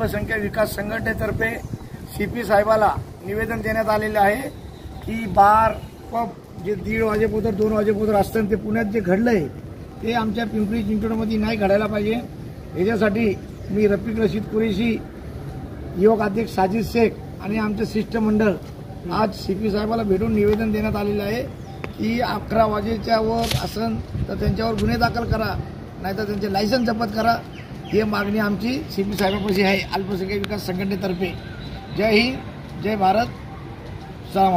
विकास संघटनेतर्फे C P साहेबाला निवेदन देण्यात आलेलं आहे की बार पब जे दीड वाजेपोतर दोन वाजेपोतर असतं ते पुण्यात जे घडलंय ते आमच्या पिंपरी चिंचवडमध्ये नाही घडायला पाहिजे. याच्यासाठी मी रफिक रशीद कुरेशी युवक अध्यक्ष साजिद शेख आणि आमचं शिष्टमंडळ आज सी पी साहेबाला भेटून निवेदन देण्यात आलेलं आहे की अकरा वाजेच्या वर असन तर त्यांच्यावर गुन्हे दाखल करा नाहीतर त्यांचे लायसन्स जपत करा. ही मागणी आमची सी पी साहेबापाशी आहे अल्पसंख्याक विकास संघटनेतर्फे. जय हिंद जय भारत. सलाम